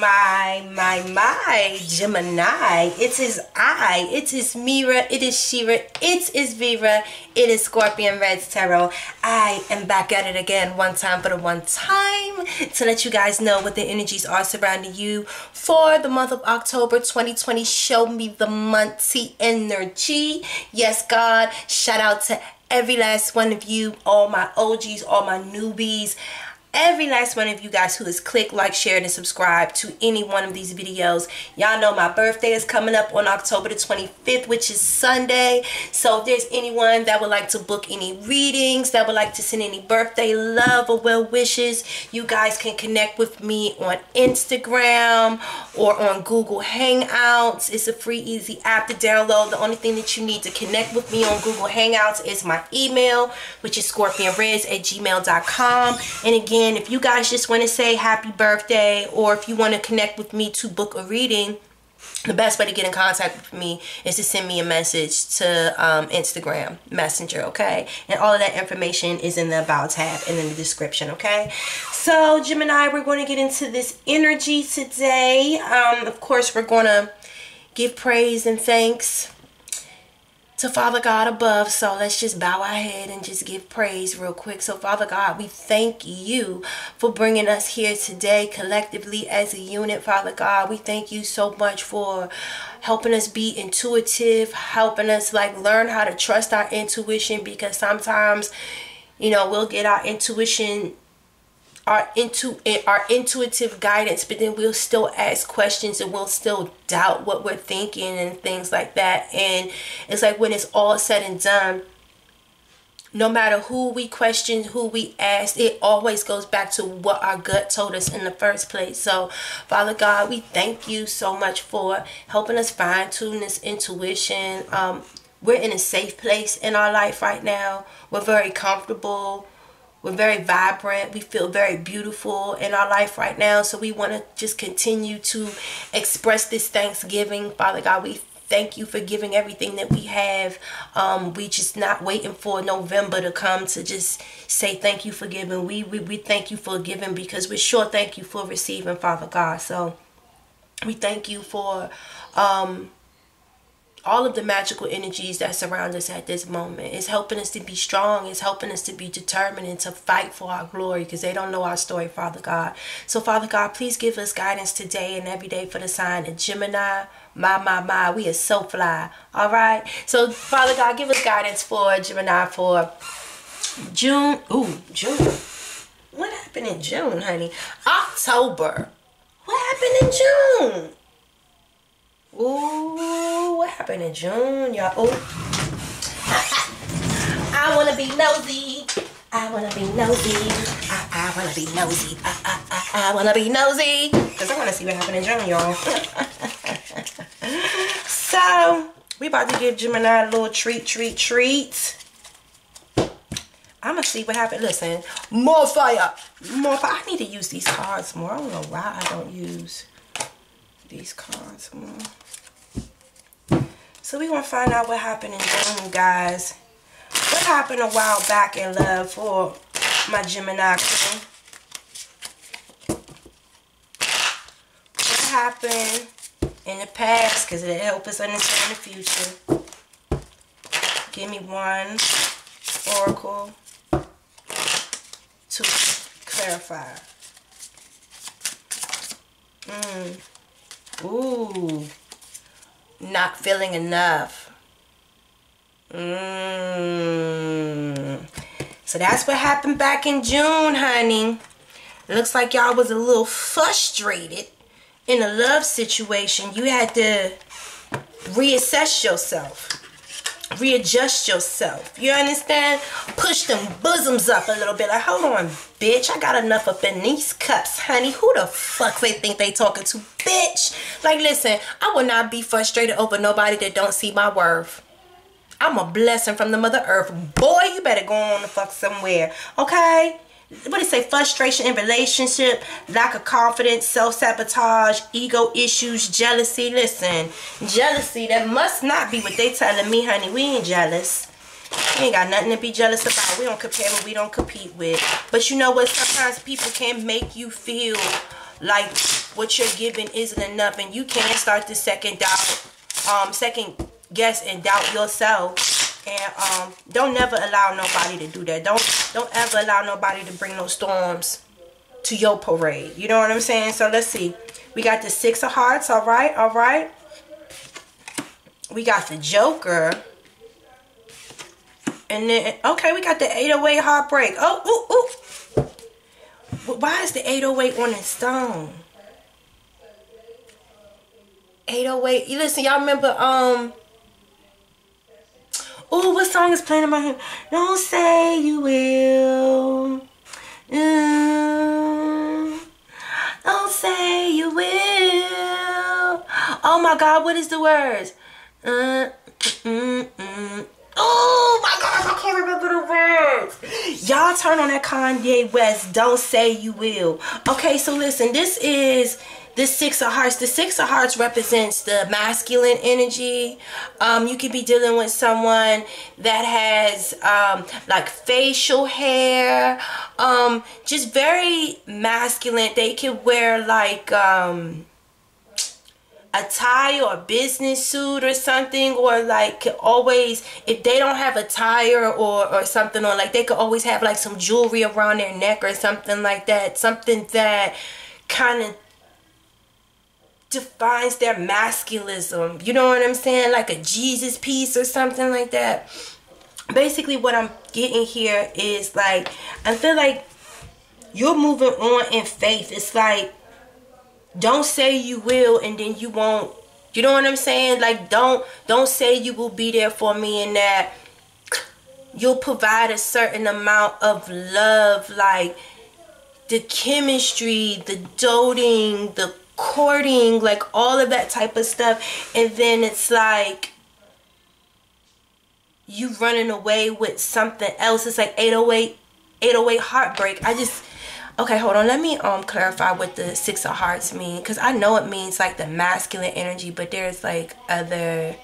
my, my, my Gemini. It is I. It is Mira. It is Shira. It is Vera. It is Scorpion Reddz Tarot. I am back at it again one time for the one time to let you guys know what the energies are surrounding you for the month of October 2020. Show me the monthly energy. Yes, God. Shout out to every last one of you, all my OGs, all my newbies every last one of you guys who has clicked like shared and subscribed to any one of these videos. Y'all know my birthday is coming up on october the 25th which is sunday. So if there's anyone that would like to book any readings that would like to send any birthday love or well wishes you guys can connect with me on instagram or on google hangouts. It's a free easy app to download. The only thing that you need to connect with me on google hangouts is my email which is scorpionreddz at gmail.com and again and if you guys just want to say happy birthday or if you want to connect with me to book a reading, the best way to get in contact with me is to send me a message to um, Instagram Messenger, okay? And all of that information is in the About tab and in the description, okay? So, Gemini, we're going to get into this energy today. Um, of course, we're going to give praise and thanks to Father God above. So let's just bow our head and just give praise real quick. So, Father God, we thank you for bringing us here today collectively as a unit, Father God. We thank you so much for helping us be intuitive, helping us like learn how to trust our intuition because sometimes, you know, we'll get our intuition our into our intuitive guidance but then we'll still ask questions and we'll still doubt what we're thinking and things like that. And it's like when it's all said and done no matter who we question who we ask it always goes back to what our gut told us in the first place. So father god we thank you so much for helping us fine tune this intuition. Um, we're in a safe place in our life right now. We're very comfortable we're very vibrant. We feel very beautiful in our life right now. So we want to just continue to express this Thanksgiving. Father God, we thank you for giving everything that we have. Um, we just not waiting for November to come to just say thank you for giving. We, we, we thank you for giving because we're sure thank you for receiving, Father God. So we thank you for um, all of the magical energies that surround us at this moment. It's helping us to be strong. It's helping us to be determined and to fight for our glory because they don't know our story, Father God. So, Father God, please give us guidance today and every day for the sign of Gemini. My, my, my, we are so fly. All right. So, Father God, give us guidance for Gemini for June. Ooh, June. What happened in June, honey? October. What happened in June? Ooh, what happened in June, y'all? Ooh. I wanna be nosy. I wanna be nosy. I, I wanna be nosy. I, I, I, I wanna be nosy. Cause I wanna see what happened in June, y'all. so, we about to give Gemini a little treat, treat, treat. I'm gonna see what happened. Listen, more fire, more fire. I need to use these cards more. I don't know why I don't use these cards more. So we're going to find out what happened in June, guys. What happened a while back in love for my Gemini queen? What happened in the past? Because it'll help us understand the future. Give me one oracle to clarify. Mm. Ooh not feeling enough. Mm. So that's what happened back in June, honey. Looks like y'all was a little frustrated in a love situation. You had to reassess yourself readjust yourself. You understand? Push them bosoms up a little bit. Like, hold on, bitch. I got enough up in these cups, honey. Who the fuck they think they talking to, bitch? Like, listen, I will not be frustrated over nobody that don't see my worth. I'm a blessing from the mother earth. Boy, you better go on the fuck somewhere. Okay? What do say? Frustration in relationship lack of confidence self-sabotage ego issues jealousy. Listen jealousy that must not be what they telling me honey. We ain't jealous. We ain't got nothing to be jealous about. We don't compare what we don't compete with. But you know what? Sometimes people can make you feel like what you're giving isn't enough and you can start to second doubt um second guess and doubt yourself and um don't never allow nobody to do that. Don't don't ever allow nobody to bring no storms to your parade. You know what i'm saying? So let's see. We got the six of hearts. All right all right. We got the joker. And then okay we got the 808 heartbreak. Oh ooh, ooh. why is the 808 on the stone 808 you listen y'all remember um oh what song is playing in my head don't say you will mm, don't say you will oh my god what is the words mm, mm, Oh my gosh, I can't remember the words. Y'all turn on that Kanye West. Don't say you will. Okay, so listen, this is the six of hearts. The six of hearts represents the masculine energy. Um, you could be dealing with someone that has um, like facial hair. Um, just very masculine. They could wear like um, a tie or a business suit or something or like always if they don't have a tire or or something or like they could always have like some jewelry around their neck or something like that. Something that kind of defines their masculism. You know what i'm saying? Like a jesus piece or something like that. Basically what i'm getting here is like i feel like you're moving on in faith. It's like don't say you will and then you won't. You know what i'm saying? Like don't don't say you will be there for me and that. You'll provide a certain amount of love like the chemistry the doting the courting like all of that type of stuff and then it's like you running away with something else it's like 808 808 heartbreak i just Okay, hold on. Let me um clarify what the six of hearts mean because I know it means like the masculine energy, but there's like other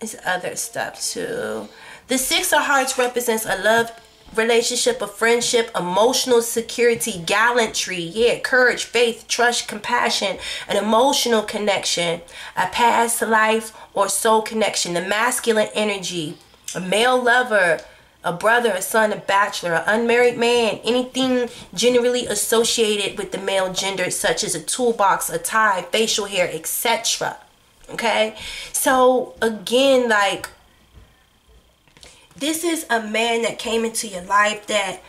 it's other stuff too. The six of hearts represents a love relationship, a friendship, emotional security, gallantry, yeah, courage, faith, trust, compassion, an emotional connection, a past life or soul connection, the masculine energy, a male lover, a brother, a son, a bachelor, an unmarried man, anything generally associated with the male gender, such as a toolbox, a tie, facial hair, etc. Okay, so again, like this is a man that came into your life that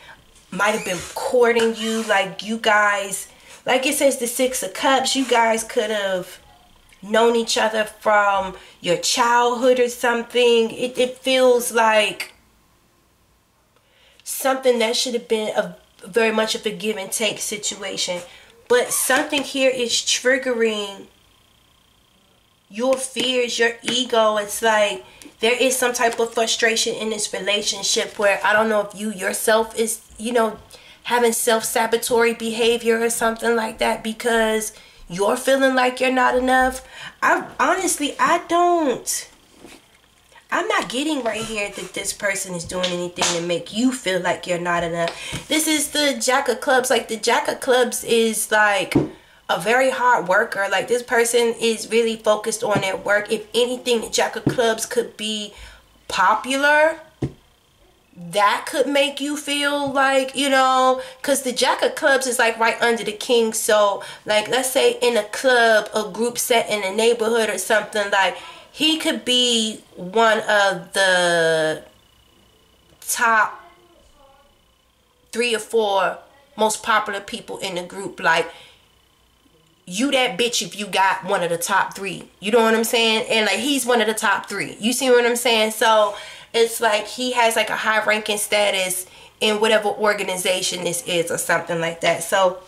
might have been courting you, like you guys, like it says the Six of Cups, you guys could have known each other from your childhood or something. It, it feels like something that should have been a very much of a give and take situation. But something here is triggering your fears, your ego. It's like there is some type of frustration in this relationship where I don't know if you yourself is, you know, having self-sabotatory behavior or something like that because you're feeling like you're not enough. I honestly I don't I'm not getting right here that this person is doing anything to make you feel like you're not enough. This is the Jack of Clubs. Like the Jack of Clubs is like a very hard worker. Like this person is really focused on their work. If anything, the Jack of Clubs could be popular. That could make you feel like, you know, because the Jack of Clubs is like right under the King. So, like, let's say in a club, a group set in a neighborhood or something, like, he could be one of the top three or four most popular people in the group. Like, you that bitch if you got one of the top three. You know what I'm saying? And like, he's one of the top three. You see what I'm saying? So, it's like he has like a high ranking status in whatever organization this is or something like that. So,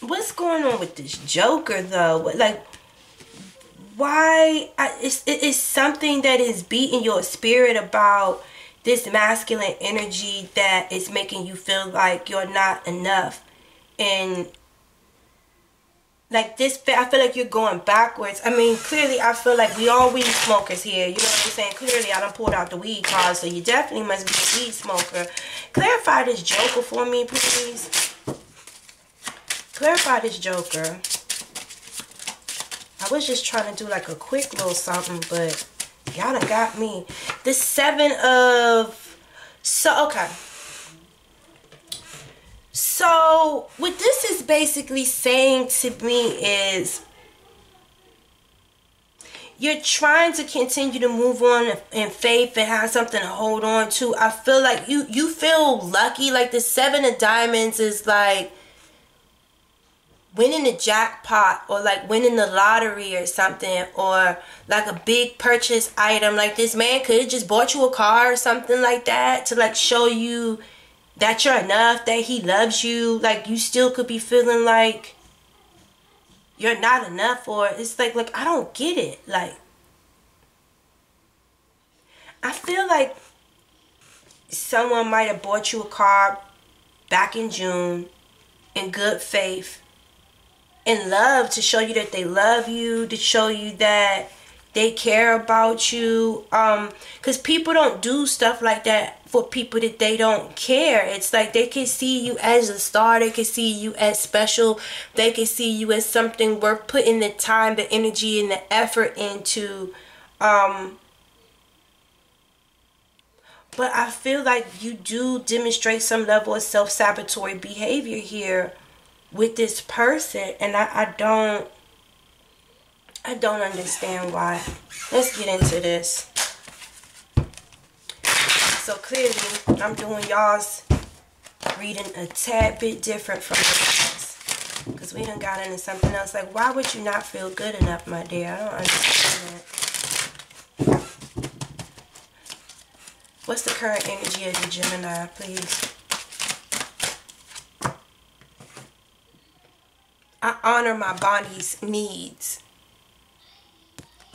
what's going on with this Joker though? Like, why? I, it's it's something that is beating your spirit about this masculine energy that is making you feel like you're not enough, and like this i feel like you're going backwards. I mean clearly i feel like we all weed smokers here. You know what i'm saying? Clearly i don't pulled out the weed card so you definitely must be a weed smoker. Clarify this joker for me please. Clarify this joker. I was just trying to do like a quick little something but y'all done got me the seven of so okay so what this is basically saying to me is you're trying to continue to move on in faith and have something to hold on to. I feel like you you feel lucky. Like the seven of diamonds is like winning the jackpot or like winning the lottery or something or like a big purchase item. Like this man could have just bought you a car or something like that to like show you that you're enough, that he loves you, like you still could be feeling like you're not enough or it's like like I don't get it. Like I feel like someone might have bought you a car back in June in good faith in love to show you that they love you, to show you that they care about you um because people don't do stuff like that for people that they don't care. It's like they can see you as a star they can see you as special they can see you as something worth putting the time the energy and the effort into um but i feel like you do demonstrate some level of self-sabotatory behavior here with this person and i, I don't I don't understand why. Let's get into this. So clearly, I'm doing y'all's reading a tad bit different from the Because we done got into something else. Like, why would you not feel good enough, my dear? I don't understand that. What's the current energy of the Gemini, please? I honor my body's needs.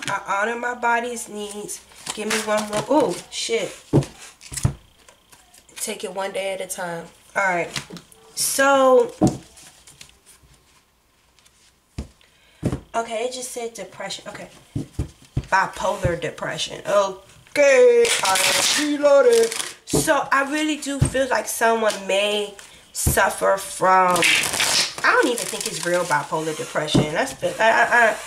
I honor my body's needs. Give me one more. Oh, shit. Take it one day at a time. All right. So, okay, it just said depression. Okay. Bipolar depression. Okay. I reloaded. So, I really do feel like someone may suffer from I don't even think it's real bipolar depression. That's I, I, I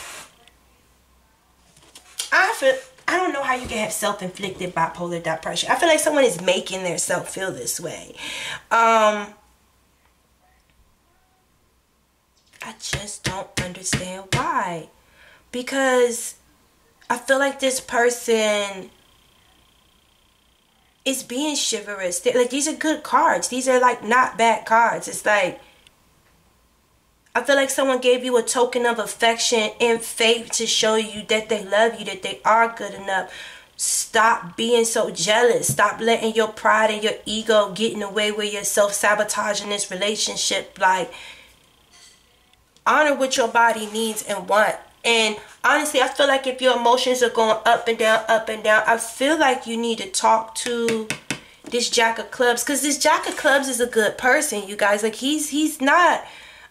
I feel I don't know how you can have self-inflicted bipolar depression. I feel like someone is making their self feel this way. Um I just don't understand why. Because I feel like this person is being chivalrous. They're, like these are good cards. These are like not bad cards. It's like I feel like someone gave you a token of affection and faith to show you that they love you, that they are good enough. Stop being so jealous. Stop letting your pride and your ego get in the way where you're self-sabotaging this relationship. Like, honor what your body needs and want. And honestly, I feel like if your emotions are going up and down, up and down, I feel like you need to talk to this Jack of Clubs. Because this Jack of Clubs is a good person, you guys. Like, he's he's not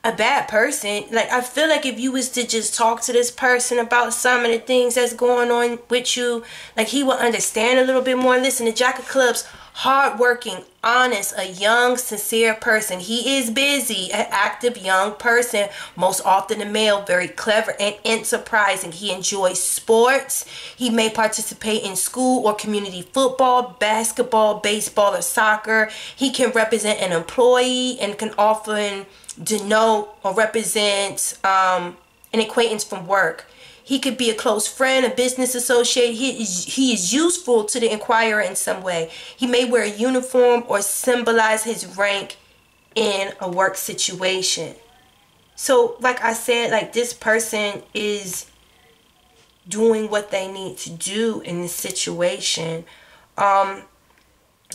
a bad person. Like I feel like if you was to just talk to this person about some of the things that's going on with you, like he would understand a little bit more. Listen, the Jack of Clubs, hardworking, honest, a young, sincere person. He is busy, an active young person, most often a male, very clever and enterprising. He enjoys sports. He may participate in school or community football, basketball, baseball, or soccer. He can represent an employee and can often denote or represent um, an acquaintance from work. He could be a close friend, a business associate. He is, he is useful to the inquirer in some way. He may wear a uniform or symbolize his rank in a work situation. So, like I said, like this person is doing what they need to do in this situation. Um,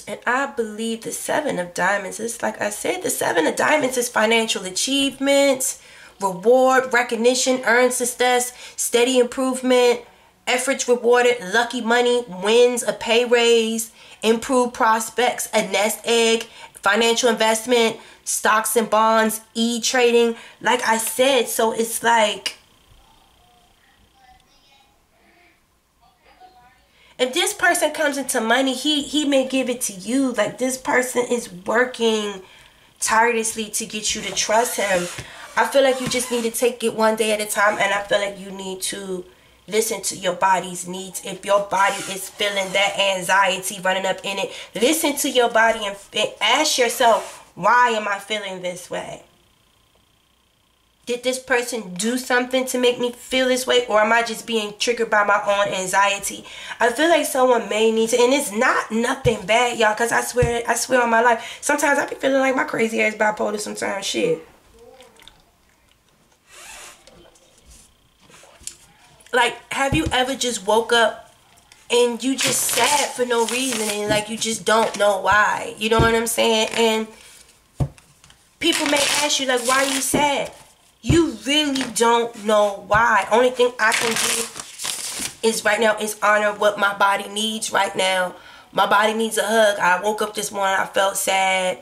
and I believe the seven of diamonds is like I said, the seven of diamonds is financial achievements, reward, recognition, earned success, steady improvement, efforts rewarded, lucky money, wins, a pay raise, improved prospects, a nest egg, financial investment, stocks and bonds, e trading. Like I said, so it's like if this person comes into money, he he may give it to you. Like this person is working tirelessly to get you to trust him. I feel like you just need to take it one day at a time, and I feel like you need to listen to your body's needs. If your body is feeling that anxiety running up in it, listen to your body and, and ask yourself, why am I feeling this way? Did this person do something to make me feel this way, or am I just being triggered by my own anxiety? I feel like someone may need to, and it's not nothing bad, y'all. Cause I swear, I swear on my life, sometimes I be feeling like my crazy ass bipolar. Sometimes, shit. Like, have you ever just woke up and you just sad for no reason and like you just don't know why? You know what I'm saying? And people may ask you like, why are you sad? You really don't know why. Only thing I can do is right now is honor what my body needs right now. My body needs a hug. I woke up this morning, I felt sad.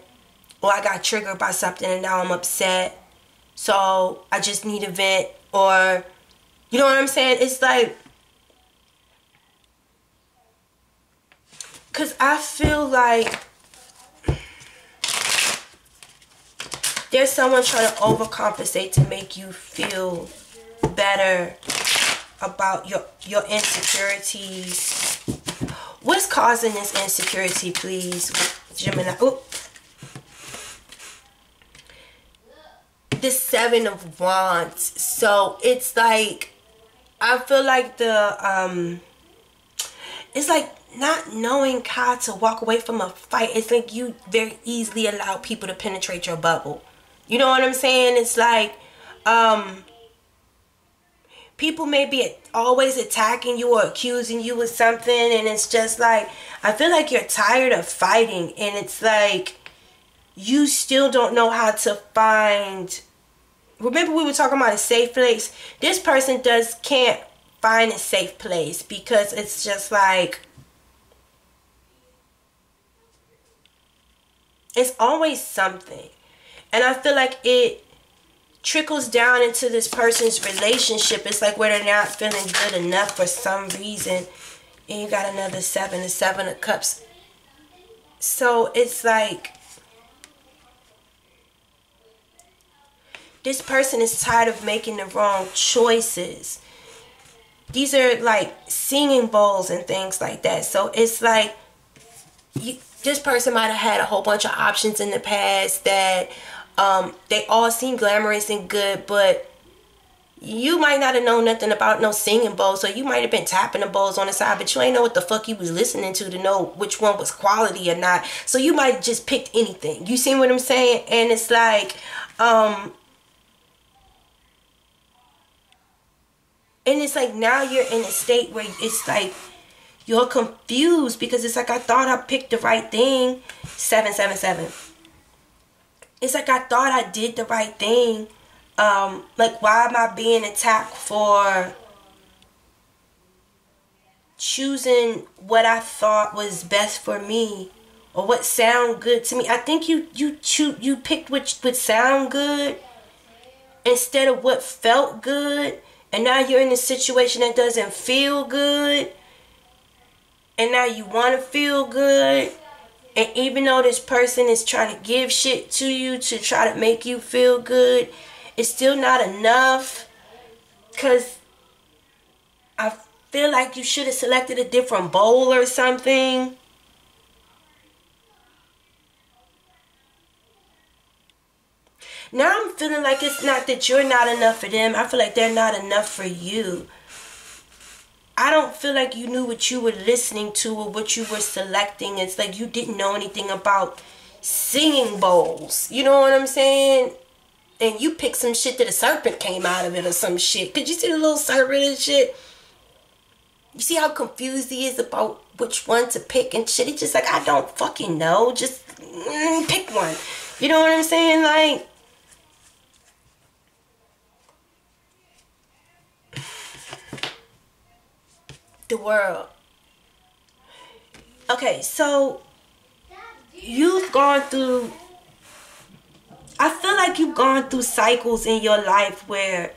Or I got triggered by something and now I'm upset. So I just need a vent. Or you know what I'm saying? It's like, because I feel like there's someone trying to overcompensate to make you feel better about your your insecurities. What's causing this insecurity, please, Gemini? Oop. The Seven of Wands. So it's like I feel like the um it's like not knowing how to walk away from a fight. It's like you very easily allow people to penetrate your bubble. You know what I'm saying? It's like um people may be always attacking you or accusing you of something and it's just like I feel like you're tired of fighting and it's like you still don't know how to find remember we were talking about a safe place this person does can't find a safe place because it's just like it's always something and i feel like it trickles down into this person's relationship it's like where they're not feeling good enough for some reason and you got another seven the seven of cups so it's like this person is tired of making the wrong choices. These are like singing bowls and things like that. So it's like you, this person might have had a whole bunch of options in the past that um, they all seem glamorous and good, but you might not have known nothing about no singing bowls, so you might have been tapping the bowls on the side, but you ain't know what the fuck you was listening to to know which one was quality or not. So you might just picked anything. You see what I'm saying? And it's like, um, And it's like now you're in a state where it's like you're confused because it's like I thought I picked the right thing. 777. It's like I thought I did the right thing. Um, like why am I being attacked for choosing what I thought was best for me or what sound good to me? I think you you you picked what would sound good instead of what felt good and now you're in a situation that doesn't feel good and now you want to feel good and even though this person is trying to give shit to you to try to make you feel good it's still not enough because i feel like you should have selected a different bowl or something Now I'm feeling like it's not that you're not enough for them. I feel like they're not enough for you. I don't feel like you knew what you were listening to or what you were selecting. It's like you didn't know anything about singing bowls. You know what I'm saying? And you picked some shit that a serpent came out of it or some shit. Could you see the little serpent and shit? You see how confused he is about which one to pick and shit? He's just like, I don't fucking know. Just mm, pick one. You know what I'm saying? Like, the world. Okay, so you've gone through I feel like you've gone through cycles in your life where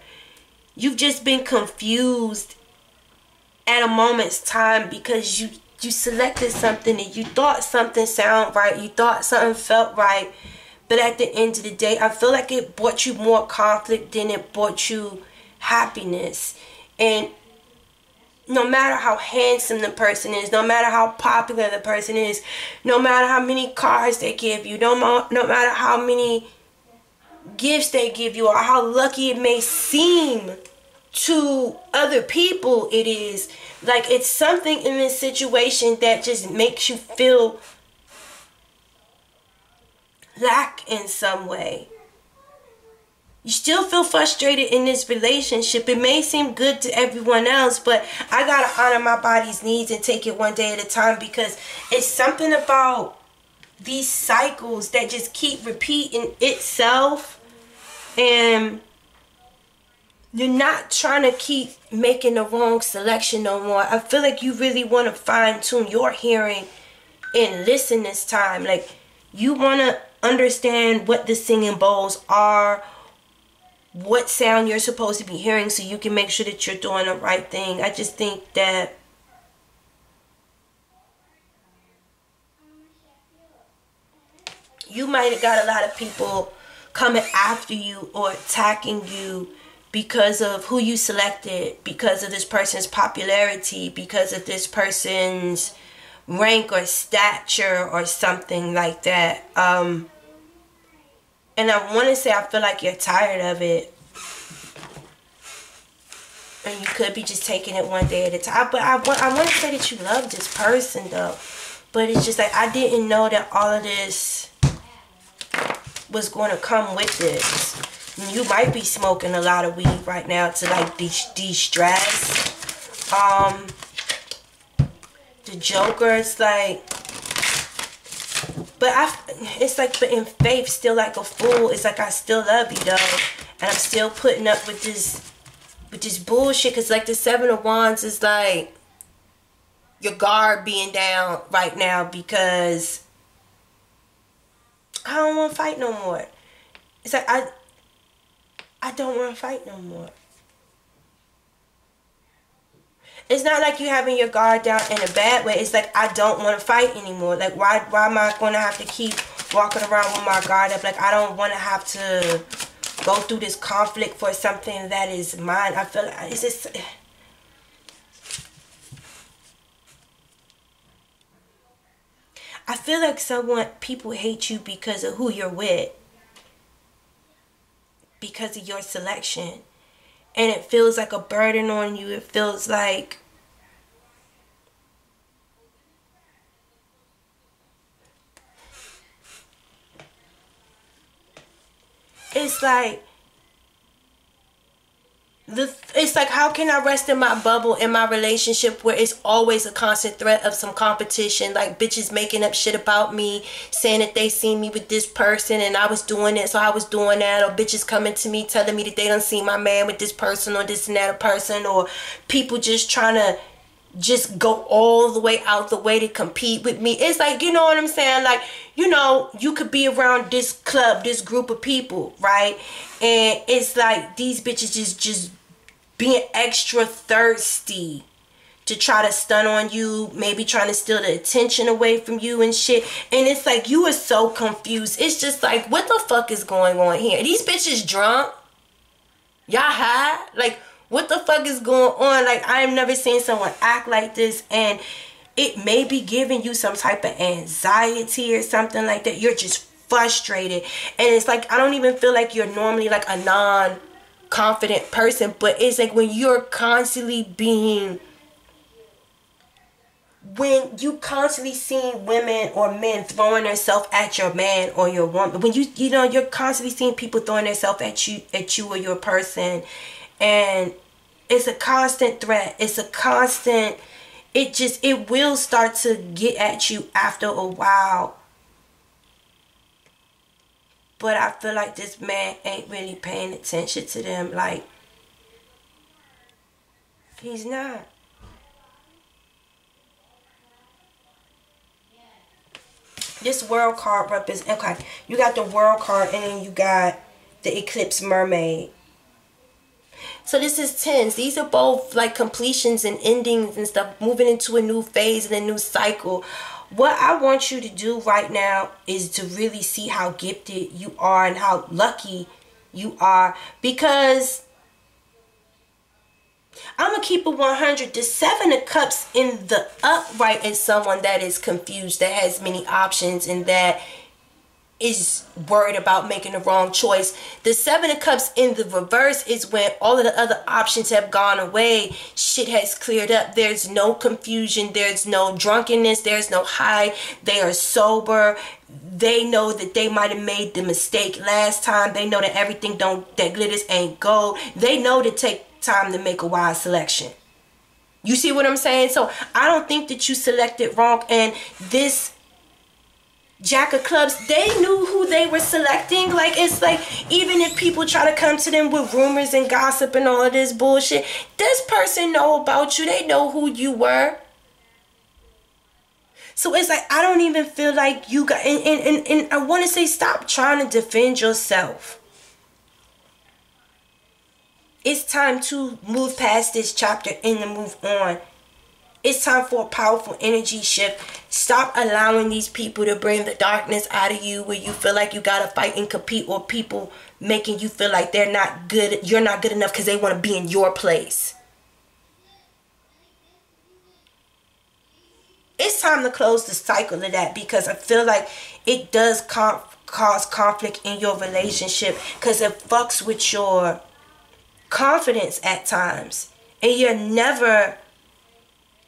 you've just been confused at a moment's time because you you selected something and you thought something sound right, you thought something felt right, but at the end of the day, I feel like it brought you more conflict than it brought you happiness. And no matter how handsome the person is, no matter how popular the person is, no matter how many cars they give you, no, no matter how many gifts they give you or how lucky it may seem to other people it is like it's something in this situation that just makes you feel lack in some way you still feel frustrated in this relationship it may seem good to everyone else but i gotta honor my body's needs and take it one day at a time because it's something about these cycles that just keep repeating itself and you're not trying to keep making the wrong selection no more. I feel like you really want to fine tune your hearing and listen this time. Like you want to understand what the singing bowls are, what sound you're supposed to be hearing so you can make sure that you're doing the right thing. I just think that you might have got a lot of people coming after you or attacking you because of who you selected, because of this person's popularity, because of this person's rank or stature or something like that. Um, and I want to say I feel like you're tired of it. And you could be just taking it one day at a time. But I want, I want to say that you love this person though. But it's just like I didn't know that all of this was going to come with this you might be smoking a lot of weed right now to like de-stress. Um, the Joker is like, but I, it's like, but in faith, still like a fool. It's like I still love you though, and I'm still putting up with this, with this bullshit. Cause like the Seven of Wands is like your guard being down right now because I don't want to fight no more. It's like I I don't want to fight no more. It's not like you having your guard down in a bad way. It's like I don't want to fight anymore. Like why why am I going to have to keep walking around with my guard up? Like I don't want to have to go through this conflict for something that is mine. I feel like it's just eh. I feel like someone people hate you because of who you're with because of your selection. And it feels like a burden on you. It feels like it's like the it's like how can I rest in my bubble in my relationship where it's always a constant threat of some competition like bitches making up shit about me saying that they seen me with this person and I was doing it so I was doing that or bitches coming to me telling me that they don't see my man with this person or this and that person or people just trying to just go all the way out the way to compete with me. It's like, you know what I'm saying? Like, you know, you could be around this club, this group of people, right? And it's like these bitches just just being extra thirsty to try to stun on you, maybe trying to steal the attention away from you and shit. And it's like you are so confused. It's just like, what the fuck is going on here? these bitches drunk? Y'all high? Like, what the fuck is going on? Like, I have never seen someone act like this. And it may be giving you some type of anxiety or something like that. You're just frustrated. And it's like, I don't even feel like you're normally like a non confident person, but it's like when you're constantly being when you constantly seeing women or men throwing themselves at your man or your woman when you you know you're constantly seeing people throwing themselves at you at you or your person and it's a constant threat. It's a constant it just it will start to get at you after a while but I feel like this man ain't really paying attention to them. Like, he's not. this world card represents okay you got the world card and then you got the eclipse mermaid so this is tens these are both like completions and endings and stuff moving into a new phase and a new cycle what i want you to do right now is to really see how gifted you are and how lucky you are because I'm gonna keep it 100. The seven of cups in the upright is someone that is confused, that has many options, and that is worried about making the wrong choice. The seven of cups in the reverse is when all of the other options have gone away. Shit has cleared up. There's no confusion. There's no drunkenness. There's no high. They are sober. They know that they might have made the mistake last time. They know that everything don't that glitters ain't gold. They know to take time to make a wise selection. You see what I'm saying? So I don't think that you selected wrong. And this Jack of Clubs, they knew who they were selecting. Like, it's like, even if people try to come to them with rumors and gossip and all of this bullshit, this person know about you. They know who you were. So it's like, I don't even feel like you got, and, and, and, and I want to say, stop trying to defend yourself. It's time to move past this chapter and to move on. It's time for a powerful energy shift. Stop allowing these people to bring the darkness out of you where you feel like you gotta fight and compete or people making you feel like they're not good you're not good enough because they want to be in your place. It's time to close the cycle of that because I feel like it does cause conflict in your relationship because it fucks with your confidence at times. And you're never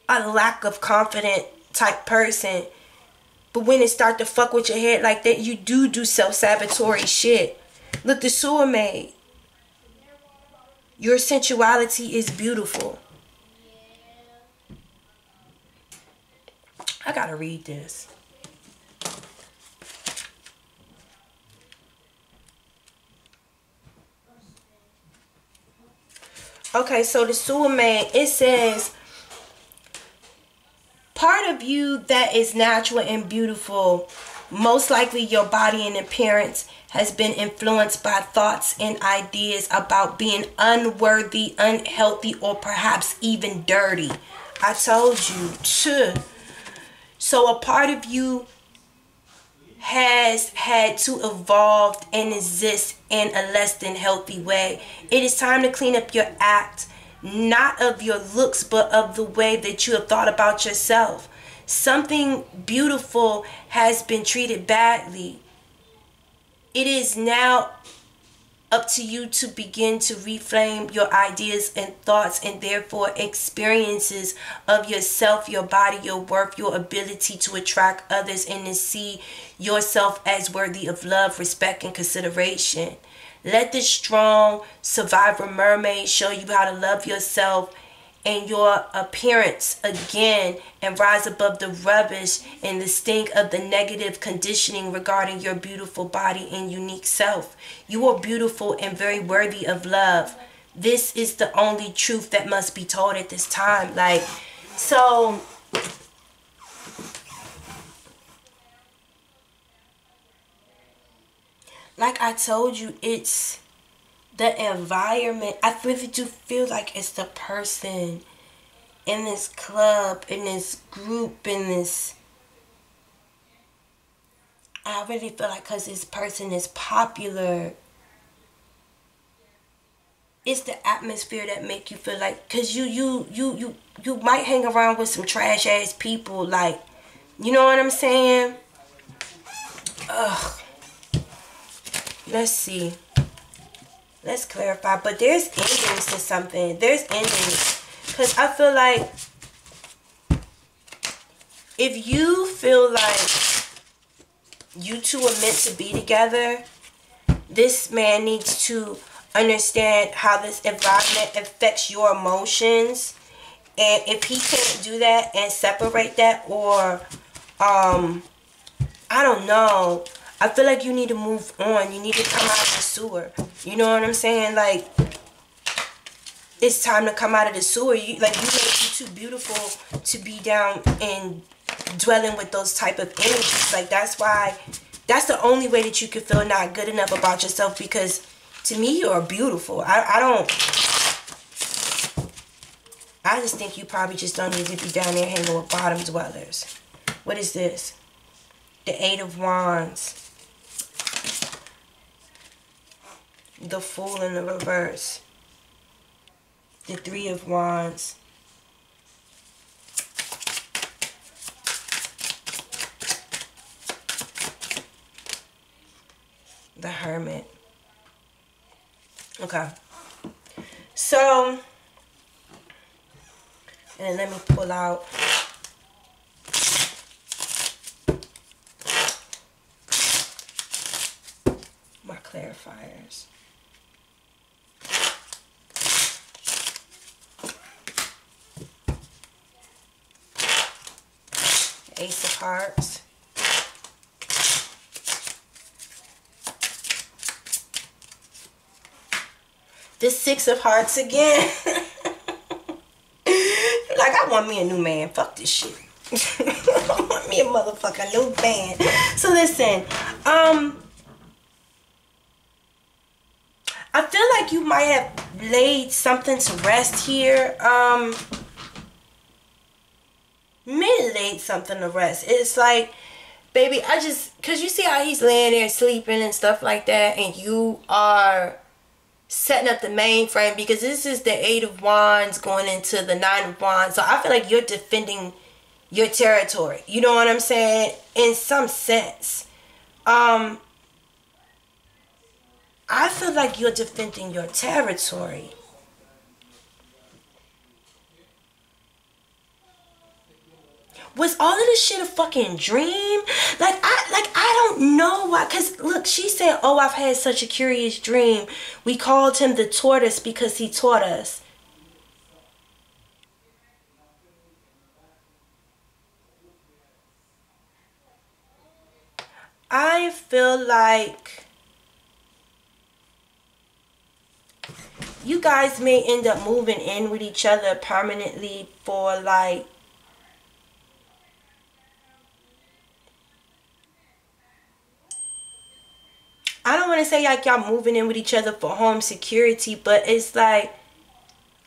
a lack of confident type person. But when it start to fuck with your head like that, you do do self-sabotatory shit. Look, the sewer maid. Your sensuality is beautiful. I gotta read this. Okay, so the sewer man, it says, part of you that is natural and beautiful, most likely your body and appearance has been influenced by thoughts and ideas about being unworthy, unhealthy, or perhaps even dirty. I told you, too. So a part of you has had to evolve and exist in a less than healthy way. It is time to clean up your act, not of your looks, but of the way that you have thought about yourself. Something beautiful has been treated badly. It is now up to you to begin to reframe your ideas and thoughts and therefore experiences of yourself, your body, your worth, your ability to attract others and to see yourself as worthy of love, respect, and consideration. Let this strong survivor mermaid show you how to love yourself and your appearance again and rise above the rubbish and the stink of the negative conditioning regarding your beautiful body and unique self. You are beautiful and very worthy of love. This is the only truth that must be told at this time. Like, so. Like I told you, it's the environment. I really do feel like it's the person in this club, in this group, in this. I really feel like because this person is popular, it's the atmosphere that make you feel like because you you you you you might hang around with some trash ass people like you know what i'm saying ugh let's see let's clarify. But there's endings to something. There's endings. Because I feel like if you feel like you two are meant to be together, this man needs to understand how this environment affects your emotions. And if he can't do that and separate that or um I don't know, I feel like you need to move on. You need to come out of the sewer. You know what I'm saying? Like, it's time to come out of the sewer. You like you make you too beautiful to be down in dwelling with those type of energies. Like that's why that's the only way that you can feel not good enough about yourself because to me you're beautiful. I, I don't I just think you probably just don't need to be down there hanging with bottom dwellers. What is this? The Eight of Wands. The Fool in the reverse. The Three of Wands. The Hermit. Okay. So, and let me pull out my clarifiers. Ace of Hearts. The Six of Hearts again. like, I want me a new man. Fuck this shit. I want me a motherfucker new man. So listen, um, I feel like you might have laid something to rest here. Um, laid something to rest. It's like, baby, I just, cause you see how he's laying there sleeping and stuff like that, and you are setting up the mainframe because this is the eight of wands going into the nine of wands. So I feel like you're defending your territory. You know what I'm saying? In some sense. Um, I feel like you're defending your territory. Was all of this shit a fucking dream? Like I like I don't know why cuz look, she said, "Oh, I've had such a curious dream. We called him the tortoise because he taught us." I feel like you guys may end up moving in with each other permanently for like I don't want to say like y'all moving in with each other for home security, but it's like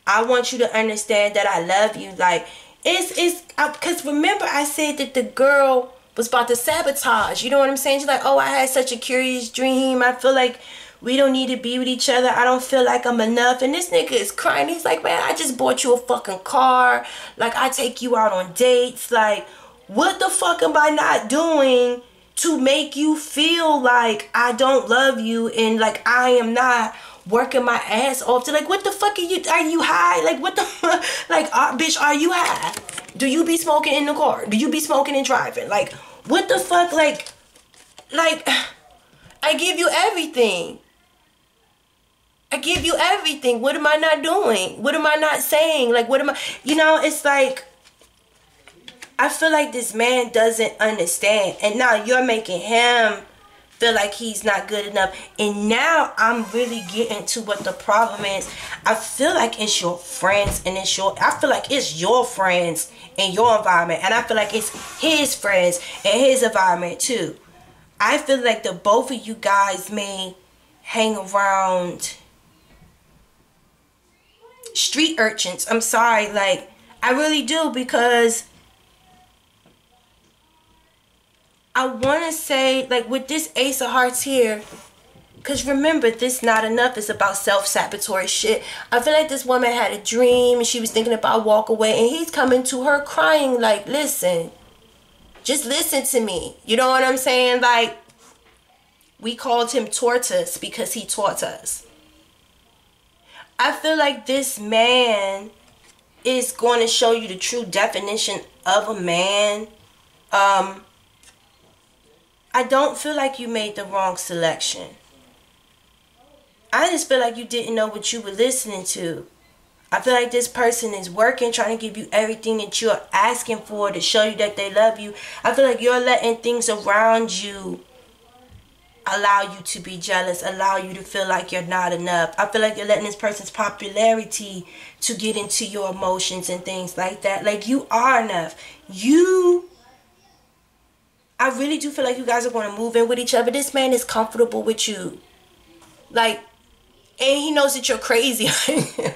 I want you to understand that I love you. Like it's it's because remember I said that the girl was about to sabotage. You know what I'm saying? She's like, oh, I had such a curious dream. I feel like we don't need to be with each other. I don't feel like I'm enough. And this nigga is crying. He's like, man, I just bought you a fucking car. Like I take you out on dates. Like what the fuck am I not doing? To make you feel like I don't love you and like I am not working my ass off to like what the fuck are you are you high? Like what the like uh, bitch are you high? Do you be smoking in the car? Do you be smoking and driving? Like what the fuck? Like like I give you everything. I give you everything. What am I not doing? What am I not saying? Like what am I you know it's like I feel like this man doesn't understand. And now you're making him feel like he's not good enough. And now I'm really getting to what the problem is. I feel like it's your friends and it's your I feel like it's your friends and your environment. And I feel like it's his friends and his environment too. I feel like the both of you guys may hang around street urchins. I'm sorry, like I really do because I want to say, like with this Ace of Hearts here, because remember, this not enough is about self-sabotage shit. I feel like this woman had a dream and she was thinking about walk away and he's coming to her crying like, listen, just listen to me. You know what I'm saying? Like, we called him Tortoise because he taught us. I feel like this man is going to show you the true definition of a man. Um, I don't feel like you made the wrong selection. I just feel like you didn't know what you were listening to. I feel like this person is working, trying to give you everything that you're asking for to show you that they love you. I feel like you're letting things around you allow you to be jealous, allow you to feel like you're not enough. I feel like you're letting this person's popularity to get into your emotions and things like that. Like you are enough. You I really do feel like you guys are going to move in with each other. This man is comfortable with you. Like, and he knows that you're crazy.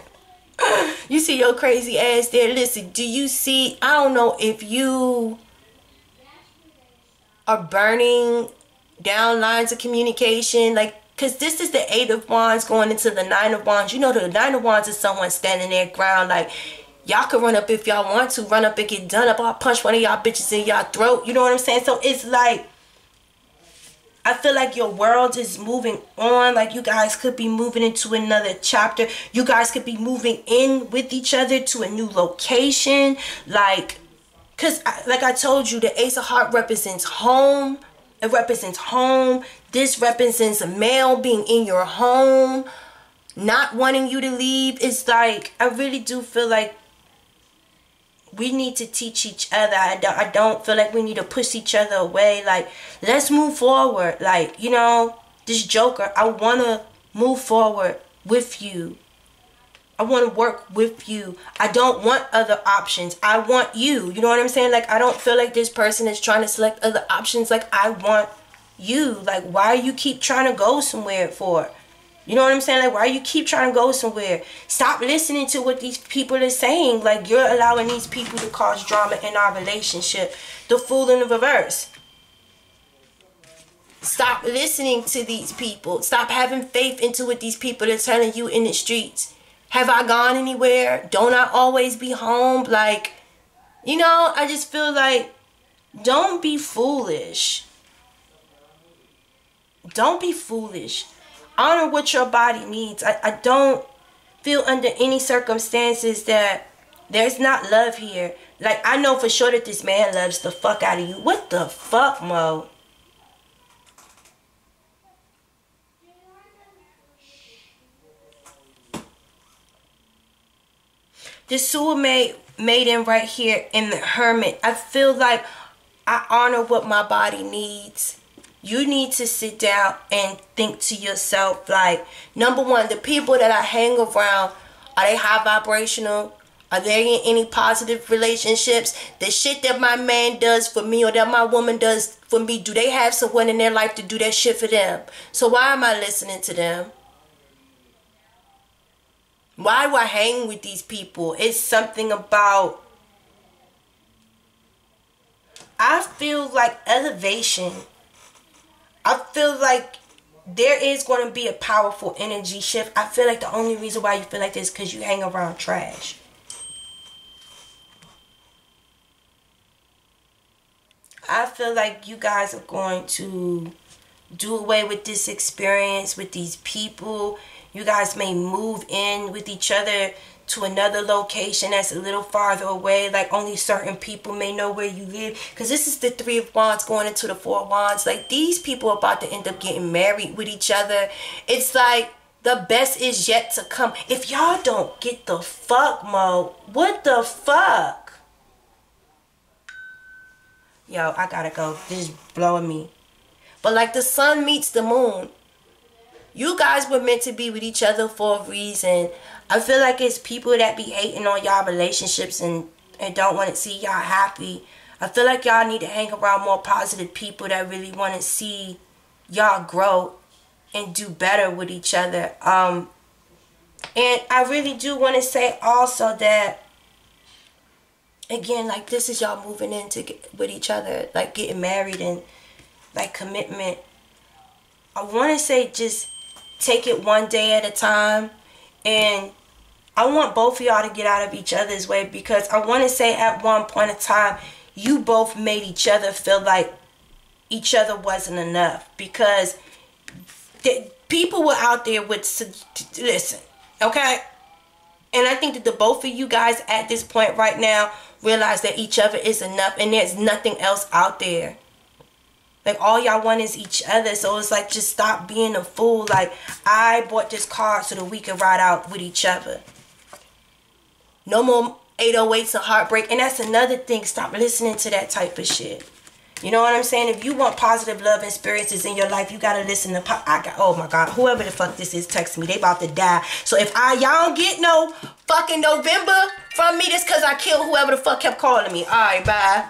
you see your crazy ass there. Listen, do you see? I don't know if you are burning down lines of communication. Like, because this is the Eight of Wands going into the Nine of Wands. You know, the Nine of Wands is someone standing their ground. Like, y'all can run up if y'all want to. Run up and get done up. I'll punch one of y'all bitches in y'all throat. You know what I'm saying? So it's like, I feel like your world is moving on. Like you guys could be moving into another chapter. You guys could be moving in with each other to a new location. Like, because like I told you, the Ace of Heart represents home. It represents home. This represents a male being in your home, not wanting you to leave. It's like, I really do feel like we need to teach each other. I don't, I don't feel like we need to push each other away. Like, let's move forward. Like, you know, this Joker, I want to move forward with you. I want to work with you. I don't want other options. I want you. You know what I'm saying? Like, I don't feel like this person is trying to select other options. Like, I want you. Like, why you keep trying to go somewhere for? You know what I'm saying? Like, why you keep trying to go somewhere? Stop listening to what these people are saying. Like, you're allowing these people to cause drama in our relationship. The fool in the reverse. Stop listening to these people. Stop having faith into what these people are telling you in the streets. Have I gone anywhere? Don't I always be home? Like, you know, I just feel like don't be foolish. Don't be foolish honor what your body needs. I, I don't feel under any circumstances that there's not love here. Like, I know for sure that this man loves the fuck out of you. What the fuck, Mo? This soulmate maiden right here in the hermit. I feel like I honor what my body needs you need to sit down and think to yourself like number one the people that i hang around are they high vibrational? Are they in any positive relationships? The shit that my man does for me or that my woman does for me do they have someone in their life to do that shit for them? So why am i listening to them? Why do i hang with these people? It's something about i feel like elevation I feel like there is going to be a powerful energy shift. I feel like the only reason why you feel like this is because you hang around trash. I feel like you guys are going to do away with this experience with these people. You guys may move in with each other to another location that's a little farther away like only certain people may know where you live. Because this is the three of wands going into the four of wands. Like these people are about to end up getting married with each other. It's like the best is yet to come. If y'all don't get the fuck mo what the fuck? Yo i gotta go. This is blowing me. But like the sun meets the moon. You guys were meant to be with each other for a reason. I feel like it's people that be hating on y'all relationships and, and don't want to see y'all happy. I feel like y'all need to hang around more positive people that really want to see y'all grow and do better with each other. Um, and I really do want to say also that, again, like this is y'all moving into with each other, like getting married and like commitment. I want to say just take it one day at a time and I want both of y'all to get out of each other's way because I want to say at one point in time you both made each other feel like each other wasn't enough because the, people were out there with listen okay and I think that the both of you guys at this point right now realize that each other is enough and there's nothing else out there like all y'all want is each other. So it's like just stop being a fool. Like I bought this car so that we could ride out with each other. No more 808s and heartbreak. And that's another thing. Stop listening to that type of shit. You know what I'm saying? If you want positive love experiences in your life, you gotta listen to. Po- I got. Oh my God, whoever the fuck this is, text me. They about to die. So if I y'all don't get no fucking November from me, just cause I killed whoever the fuck kept calling me. All right, bye.